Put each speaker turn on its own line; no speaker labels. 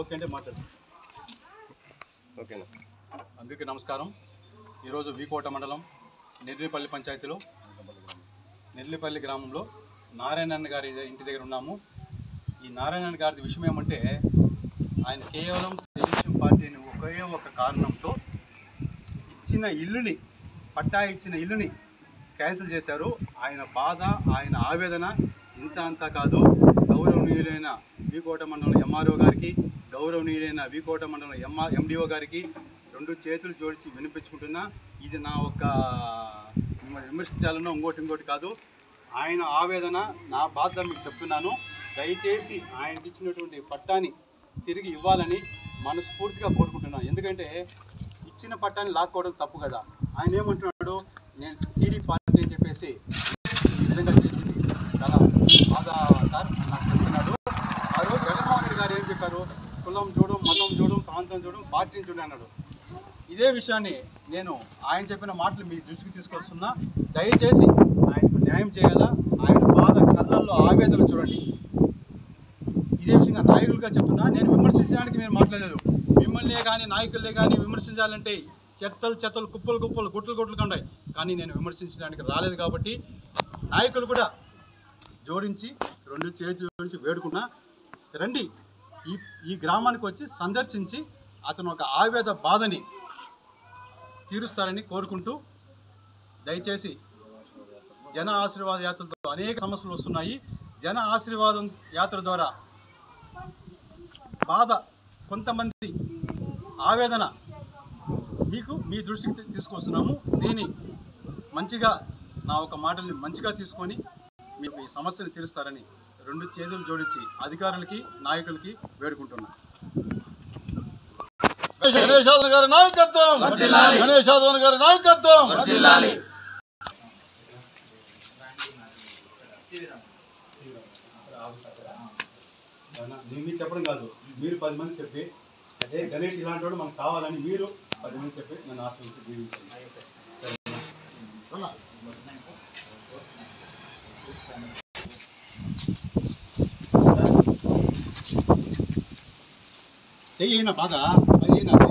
Okay అంటే మాట్లాడు
ఓకేనా
అందరికీ నమస్కారం. ఈరోజు వీకోట మండలం నెర్లిపల్లి పంచాయతీలో నెర్లిపల్లి గ్రామంలో నారాయణన్ గారి ఇంటి దగ్గర ఉన్నాము. ఈ నారాయణన్ గారి విషయం ఏమంటే ఆయన కేవలం తెలుగుదేశం పార్టీని ఒకే ఒక కారణంతో ఇచ్చిన ఇల్లుని పట్టా ఇచ్చిన ఇల్లుని క్యాన్సిల్ చేశారు. ఆయన బాధ ఆయన ఆవేదన ఇంత అంతా కాదు. గౌరవనీయులైన వికోట మండలం ఎంఆర్ఓ గారికి గౌరవనీయులైన వికోట మండలం ఎంఆర్ ఎండిఓ గారికి రెండు చేతులు జోడించి వినిపించుకుంటున్నా. ఇది నా ఒక మిమ్మల్ని విమర్శించాలనో ఇంకోటి ఇంకోటి కాదు. ఆయన ఆవేదన నా బాధ మీకు చెప్తున్నాను. దయచేసి ఆయనకి ఇచ్చినటువంటి పట్టాన్ని తిరిగి ఇవ్వాలని మనస్ఫూర్తిగా కోరుకుంటున్నాను. ఎందుకంటే ఇచ్చిన పట్టాన్ని లాక్కోవడం తప్పు కదా. ఆయన ఏమంటున్నాడు నేను టీడీ పార్టీ కులం చూడు మతం చూడు ప్రాంతం చూడు పార్టీని చూడు అన్నాడు. ఇదే విషయాన్ని నేను ఆయన చెప్పిన మాటలు మీ దృష్టికి తీసుకొస్తున్నా. దయచేసి ఆయనకు న్యాయం చేయాలా? ఆయన బాధ కళ్ళల్లో ఆవేదన చూడండి. ఇదే విషయంగా నాయకులుగా చెప్తున్నా. నేను విమర్శించడానికి మీరు మాట్లాడలేదు. మిమ్మల్నే కానీ నాయకులే కానీ విమర్శించాలంటే చెత్తలు చెత్తలు కుప్పలు కుప్పలు గుట్లు గుట్లు ఉన్నాయి. కానీ నేను విమర్శించడానికి రాలేదు కాబట్టి నాయకులు కూడా జోడించి రెండు చేతులు జోడించి వేడుకున్నా. రండి. ఈ ఈ గ్రామానికి వచ్చి సందర్శించి అతను ఒక ఆవేద బాధని తీరుస్తారని కోరుకుంటూ దయచేసి జన ఆశీర్వాద యాత్రతో అనేక సమస్యలు వస్తున్నాయి. జన ఆశీర్వాదం యాత్ర ద్వారా బాధ కొంతమంది ఆవేదన మీకు మీ దృష్టికి తీసుకొస్తున్నాము. దీని మంచిగా నా ఒక మాటల్ని మంచిగా తీసుకొని మీకు ఈ సమస్యను తీరుస్తారని రెండు చేతులు జోడించి అధికారులకి నాయకులకి వేడుకుంటున్నాను
గణేశాదన్ గారి నాయకత్వం! గణేశాదన్ గారి నాయకత్వం!
నేను చెప్పడం కాదు. మీరు పది మంది చెప్పి అదే గణేష్ ఇలాంటి వాడు మనకు కావాలని మీరు పది మంది చెప్పి నన్ను ఆశ్రయించి దీవించండి. 谁赢了？把打谁赢了。